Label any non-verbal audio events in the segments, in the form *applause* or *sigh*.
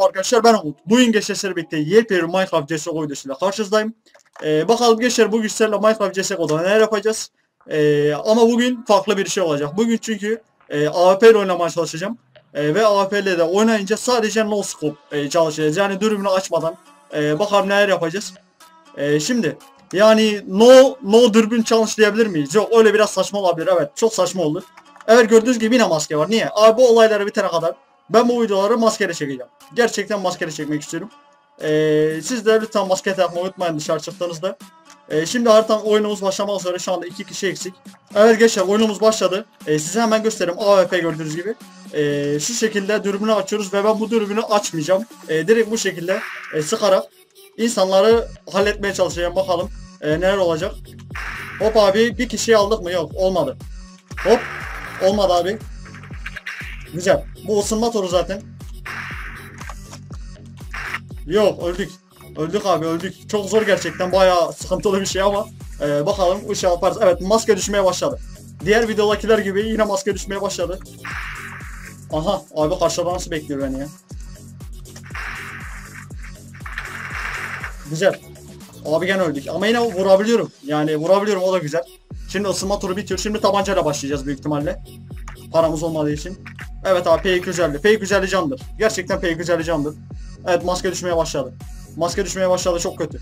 Arkadaşlar ben Umut. Bugün gençler birlikte yepyeni Minecraft CSGO videosuyla karşınızdayım. Ee, bakalım gençler bugün sizlerle Minecraft CSGO'da neler yapacağız. Ee, ama bugün farklı bir şey olacak. Bugün çünkü e, AWP ile oynamaya çalışacağım. E, ve AWP ile de oynayınca sadece no scope e, çalışacağız. Yani dürbünü açmadan e, bakalım neler yapacağız. E, şimdi yani no no dürbün challenge diyebilir miyiz? Yok öyle biraz saçma olabilir. Evet çok saçma olur. Evet gördüğünüz gibi yine maske var. Niye? Abi bu olayları bitene kadar ben bu videoları maskeyle çekeceğim. Gerçekten maskeyle çekmek istiyorum. Ee, siz de lütfen maske takmayı unutmayın dışarı çıktığınızda. Ee, şimdi haritam oyunumuz başlamak üzere şu anda iki kişi eksik. Evet gençler oyunumuz başladı. Ee, size hemen göstereyim AWP gördüğünüz gibi. Ee, şu şekilde dürbünü açıyoruz ve ben bu dürbünü açmayacağım. Ee, direkt bu şekilde e, sıkarak insanları halletmeye çalışacağım bakalım e, neler olacak. Hop abi bir kişiyi aldık mı? Yok olmadı. Hop olmadı abi. Güzel. Bu ısınma toru zaten. Yok öldük. Öldük abi öldük. Çok zor gerçekten. Bayağı sıkıntılı bir şey ama e, bakalım bu yaparız. Evet maske düşmeye başladı. Diğer videodakiler gibi yine maske düşmeye başladı. Aha abi karşıda nasıl bekliyor beni ya. Güzel. Abi gene öldük ama yine vurabiliyorum. Yani vurabiliyorum o da güzel. Şimdi ısınma turu bitiyor. Şimdi tabancayla başlayacağız büyük ihtimalle. Paramız olmadığı için. Evet abi P250. P250 candır. Gerçekten P250 candır. Evet maske düşmeye başladı. Maske düşmeye başladı çok kötü.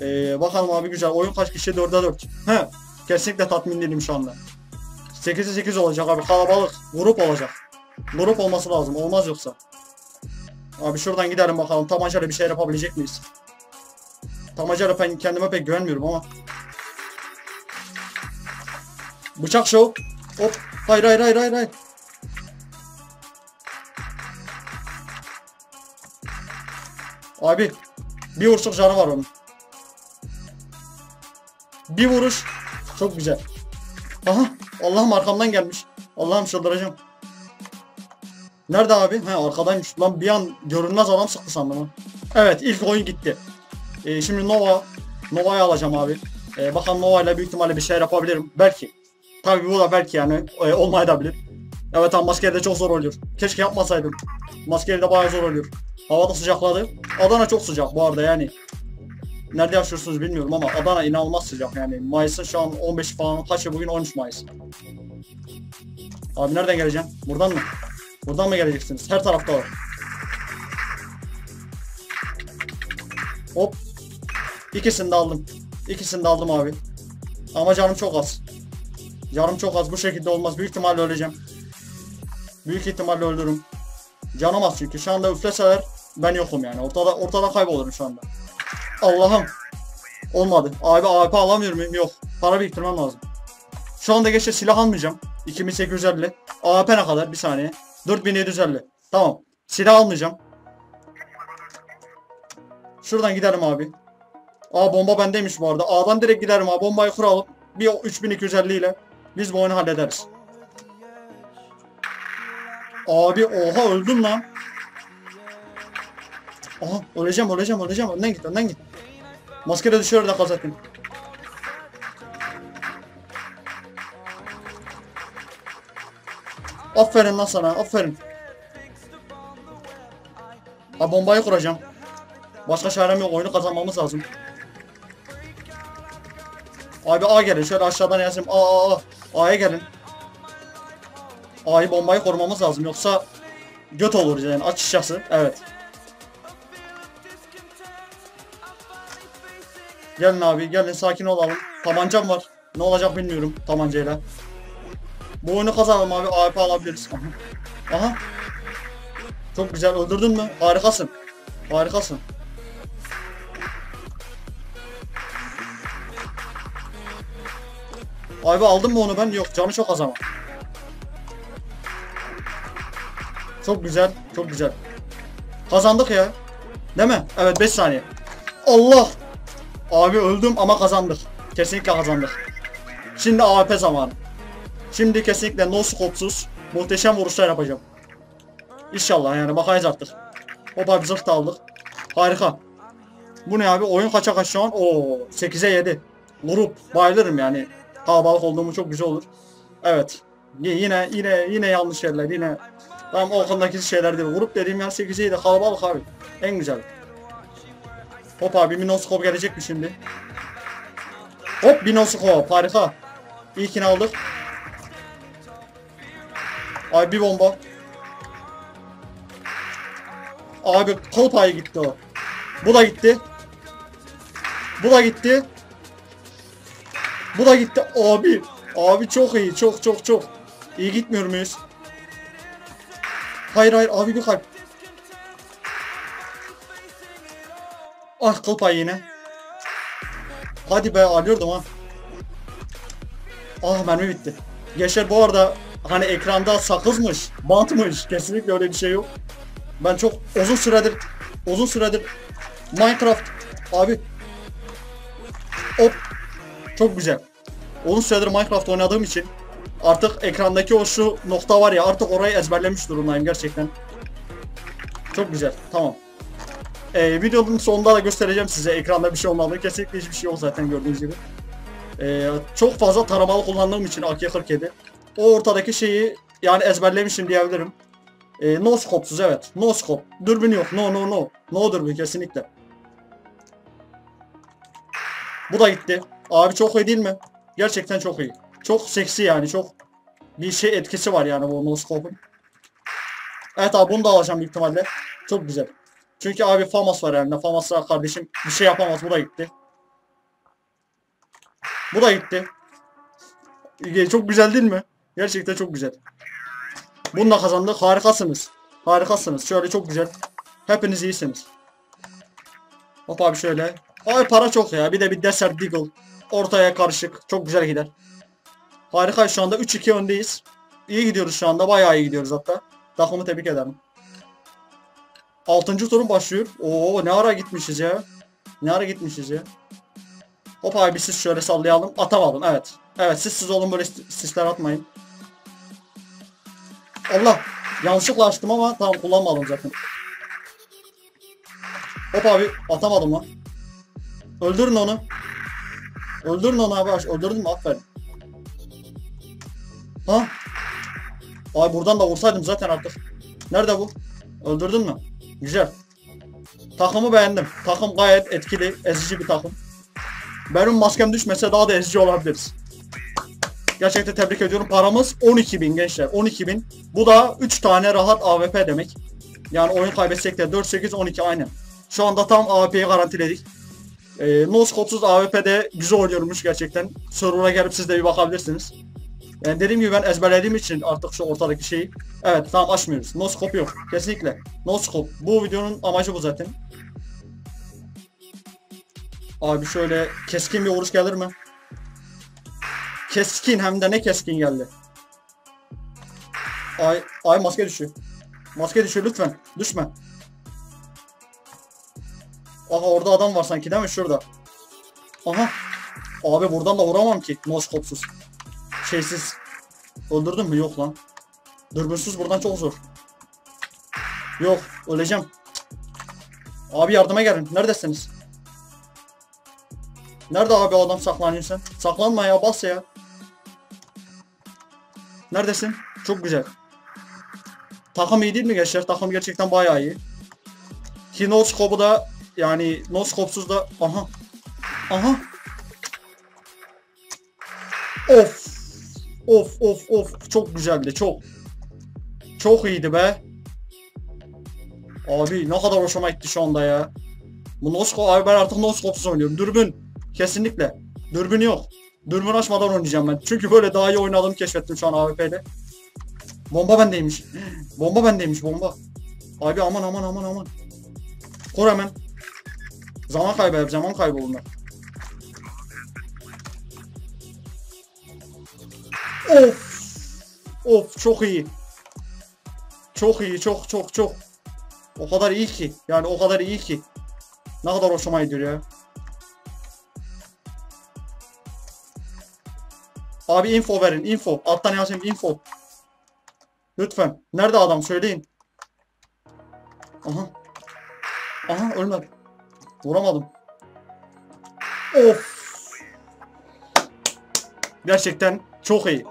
Ee, bakalım abi güzel. Oyun kaç kişi? 4'e 4. He. Kesinlikle tatmin değilim şu anda. 8'e 8 olacak abi. Kalabalık. Grup olacak. Grup olması lazım. Olmaz yoksa. Abi şuradan gidelim bakalım. Tabancayla bir şey yapabilecek miyiz? Tabancayla ben kendime pek güvenmiyorum ama. Bıçak show. Hop. Hayır hayır hayır hayır hayır. Abi bir vuruşluk canı var onun. Bir vuruş. Çok güzel. Aha Allah'ım arkamdan gelmiş. Allah'ım çıldıracağım. Nerede abi? He arkadaymış. Lan bir an görünmez adam sıktı sandım. Evet ilk oyun gitti. Ee, şimdi Nova. Nova'yı alacağım abi. Ee, bakalım Nova ile büyük ihtimalle bir şeyler yapabilirim. Belki. Tabii bu da belki yani e, olmayabilir. Evet ama maskede çok zor oluyor. Keşke yapmasaydım. Maskede de bayağı zor oluyor. Havada sıcakladı. Adana çok sıcak bu arada yani. Nerede yaşıyorsunuz bilmiyorum ama Adana inanılmaz sıcak yani. Mayıs'ın şu an 15 falan. Kaçı bugün 13 Mayıs. Abi nereden geleceğim? Buradan mı? Buradan mı geleceksiniz? Her tarafta var. Hop. İkisini de aldım. İkisini de aldım abi. Ama canım çok az. Canım çok az. Bu şekilde olmaz. Büyük ihtimalle öleceğim. Büyük ihtimalle öldürürüm. Canım az çünkü. Şu anda üfleseler ben yokum yani. Ortada ortada kaybolurum şu anda. Allah'ım. Olmadı. Abi AP alamıyor muyum? Yok. Para biriktirmem lazım. Şu anda geçe silah almayacağım. 2850. AP ne kadar? Bir saniye. 4750. Tamam. Silah almayacağım. Şuradan giderim abi. Aa bomba bendeymiş bu arada. A'dan direkt giderim abi. Bombayı kuralım. Bir 3250 ile biz bu oyunu hallederiz. Abi oha öldüm lan. Aha öleceğim öleceğim öleceğim. Önden git önden git. Maske de düşüyor da zaten. Aferin lan sana aferin. Ha bombayı kuracağım. Başka çarem yok oyunu kazanmamız lazım. Abi A gelin şöyle aşağıdan yazayım. A A A. A'ya gelin. A'yı bombayı korumamız lazım yoksa göt oluruz yani açıkçası. Evet. Gelin abi gelin sakin olalım. Tabancam var. Ne olacak bilmiyorum tabancayla. Bu oyunu kazanalım abi. AWP alabiliriz. *laughs* Aha. Çok güzel öldürdün mü? Harikasın. Harikasın. Abi aldım mı onu ben? Yok canı çok az ama. Çok güzel. Çok güzel. Kazandık ya. Değil mi? Evet 5 saniye. Allah. Abi öldüm ama kazandık. Kesinlikle kazandık. Şimdi AWP zamanı. Şimdi kesinlikle no scope'suz muhteşem vuruşlar yapacağım. İnşallah yani bakayız artık. Hop abi zırh da aldık. Harika. Bu ne abi? Oyun kaça kaç şu an? Oo 8'e 7. Grup. Bayılırım yani. Kalabalık olduğumu çok güzel olur. Evet. Yine yine yine yanlış yerler. Yine Tamam o konudaki şeyler değil. Grup dediğim yer 8 de kalabalık abi. En güzel. Hop abi Minoskop gelecek mi şimdi? Hop Minoskop harika. İlkini aldık. Abi bir bomba. Abi kol payı gitti o. Bu da gitti. Bu da gitti. Bu da gitti. Abi. Abi çok iyi. Çok çok çok. İyi gitmiyor muyuz? Hayır hayır abi bir kalp. Ah kıl payı yine. Hadi be alıyordum ha. Ah mermi bitti. Gençler bu arada hani ekranda sakızmış, bantmış. Kesinlikle öyle bir şey yok. Ben çok uzun süredir uzun süredir Minecraft abi hop çok güzel. Uzun süredir Minecraft oynadığım için artık ekrandaki o şu nokta var ya artık orayı ezberlemiş durumdayım gerçekten. Çok güzel. Tamam. Ee, videonun sonunda da göstereceğim size ekranda bir şey olmadığını. Kesinlikle hiçbir şey yok zaten gördüğünüz gibi. Ee, çok fazla taramalı kullandığım için AK-47 o ortadaki şeyi yani ezberlemişim diyebilirim. Ee, no scope'suz evet. No scope. Dürbün yok. No no no. No dürbün kesinlikle. Bu da gitti. Abi çok iyi değil mi? Gerçekten çok iyi. Çok seksi yani. Çok bir şey etkisi var yani bu no scope'un. Evet abi bunu da alacağım büyük ihtimalle. Çok güzel. Çünkü abi FAMAS var elinde. FAMAS'a kardeşim bir şey yapamaz. Bu da gitti. Bu da gitti. Çok güzel değil mi? Gerçekten çok güzel. Bununla kazandık. Harikasınız. Harikasınız. Şöyle çok güzel. Hepiniz iyisiniz. Hop abi şöyle. Ay para çok ya. Bir de bir Desert Deagle. Ortaya karışık. Çok güzel gider. Harika şu anda 3-2 öndeyiz. İyi gidiyoruz şu anda. Bayağı iyi gidiyoruz hatta. Takımı tebrik ederim. 6. turun başlıyor. Oo ne ara gitmişiz ya. Ne ara gitmişiz ya. Hop abi siz şöyle sallayalım. Atamadım evet. Evet siz siz olun böyle sisler atmayın. Allah. Yanlışlıkla açtım ama tamam kullanmadım zaten. Hop abi atamadım lan. Öldürün onu. Öldürün onu abi. Öldürdün mü? Aferin. Ha? Ay buradan da vursaydım zaten artık. Nerede bu? Öldürdün mü? Güzel. Takımı beğendim. Takım gayet etkili, ezici bir takım. Benim maskem düşmese daha da ezici olabiliriz. Gerçekten tebrik ediyorum. Paramız 12.000 gençler. 12.000. Bu da 3 tane rahat AWP demek. Yani oyun kaybetsek de 4, 8, 12 aynı. Şu anda tam AWP'yi garantiledik. Ee, no scope'suz AWP'de güzel oynuyormuş gerçekten. Server'a gelip siz de bir bakabilirsiniz. Yani dediğim gibi ben ezberlediğim için artık şu ortadaki şeyi. Evet tamam açmıyoruz. No scope yok. Kesinlikle. No scope. Bu videonun amacı bu zaten. Abi şöyle keskin bir vuruş gelir mi? Keskin hem de ne keskin geldi. Ay ay maske düşüyor. Maske düşüyor lütfen. Düşme. Aha orada adam var sanki değil mi? Şurada. Aha. Abi buradan da vuramam ki. Noskopsuz. Şeysiz. Öldürdün mü? Yok lan. Dürbünsüz buradan çok zor. Yok. Öleceğim. Abi yardıma gelin. Neredesiniz? Nerede abi adam saklanıyor sen? Saklanma ya bas ya. Neredesin? Çok güzel. Takım iyi değil mi gençler? Takım gerçekten bayağı iyi. Ki no scope'u da yani no scope'suz da aha. Aha. Of. Of of of çok güzeldi çok. Çok iyiydi be. Abi ne kadar hoşuma gitti şu anda ya. Bu no abi ben artık no scope'suz oynuyorum. Dürbün kesinlikle. Dürbün yok. Dürbün açmadan oynayacağım ben. Çünkü böyle daha iyi oynadığımı keşfettim şu an AWP'de. Bomba bendeymiş. Bomba bendeymiş bomba. Abi aman aman aman aman. Kur hemen. Zaman kaybı yap. Zaman kaybı bunlar. Of. Of çok iyi. Çok iyi çok çok çok. O kadar iyi ki. Yani o kadar iyi ki. Ne kadar hoşuma gidiyor ya. Abi info verin info. Alttan yazayım info. Lütfen. Nerede adam söyleyin. Aha. Aha ölmedi. Vuramadım. Of. Gerçekten çok iyi.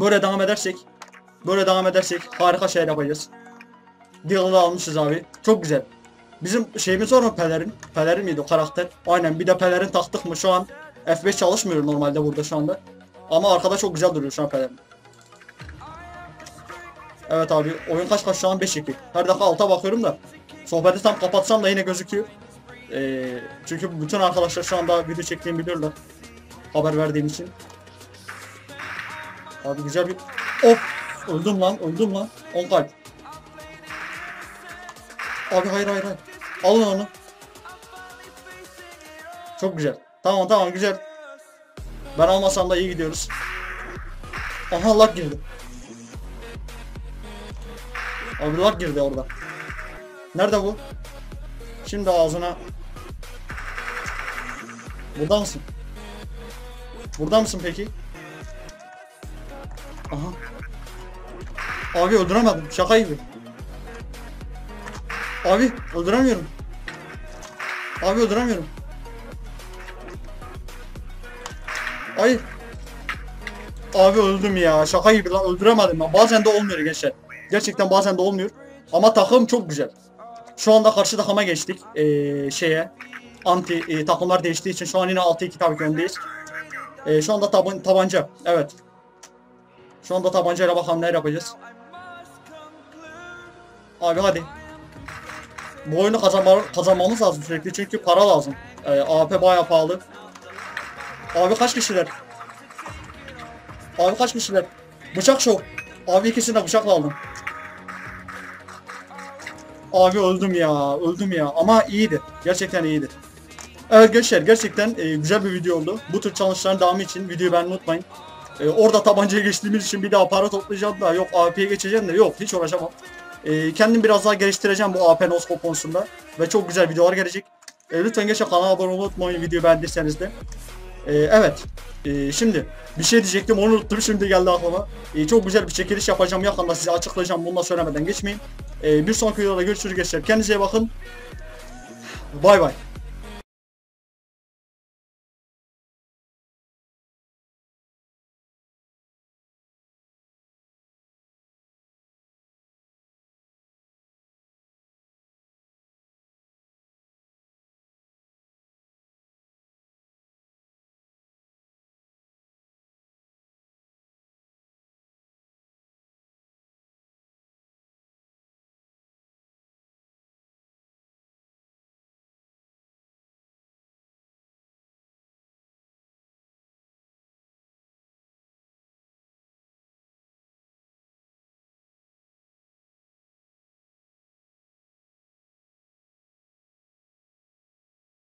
Böyle devam edersek Böyle devam edersek harika şeyler yapacağız. Deal'ı almışız abi. Çok güzel. Bizim şeyimiz var mı pelerin? Pelerin miydi o karakter? Aynen bir de pelerin taktık mı şu an F5 çalışmıyor normalde burada şu anda. Ama arkada çok güzel duruyor şu an pelerin. Evet abi oyun kaç kaç şu an 5-2. Her dakika alta bakıyorum da. Sohbeti tam kapatsam da yine gözüküyor. Ee, çünkü bütün arkadaşlar şu anda video çektiğimi biliyorlar. Haber verdiğim için. Abi güzel bir... Of! Öldüm lan, öldüm lan. 10 kalp. Abi hayır hayır hayır. Alın onu. Çok güzel. Tamam tamam güzel. Ben almasam da iyi gidiyoruz. Aha lag girdi. Abi lag girdi orada. Nerede bu? Şimdi ağzına. Burada mısın? Burada mısın peki? Aha. Abi öldüremedim. Şaka gibi. Abi öldüremiyorum. Abi öldüremiyorum. Hayır. Abi öldüm ya. Şaka gibi lan öldüremedim ben. Bazen de olmuyor gençler. Gerçekten bazen de olmuyor. Ama takım çok güzel. Şu anda karşı takıma geçtik. Ee, şeye. Anti e, takımlar değiştiği için şu an yine 6-2 tabii ki öndeyiz. Ee, şu anda taban tabanca. Evet. Şu anda tabancayla bakalım neler yapacağız. Abi hadi. Bu oyunu kazanma, kazanmamız lazım sürekli çünkü para lazım. Ee, AP bayağı pahalı. Abi kaç kişiler? Abi kaç kişiler? Bıçak şov. Abi ikisini de bıçakla aldım. Abi öldüm ya, öldüm ya. Ama iyiydi. Gerçekten iyiydi. Evet gençler gerçekten e, güzel bir video oldu. Bu tür challenge'ların devamı için videoyu beğenmeyi unutmayın. E, orada tabancaya geçtiğimiz için bir daha para toplayacağım da yok AP'ye geçeceğim de yok hiç uğraşamam. E, kendim biraz daha geliştireceğim bu AP Noskop konusunda ve çok güzel videolar gelecek. E, lütfen geçe kanala abone olmayı unutmayın videoyu beğendiyseniz de. E, evet e, şimdi bir şey diyecektim onu unuttum şimdi geldi aklıma. E, çok güzel bir çekiliş yapacağım yakında size açıklayacağım bunu da söylemeden geçmeyin. E, bir sonraki videoda görüşürüz gençler kendinize iyi bakın. Bay bay.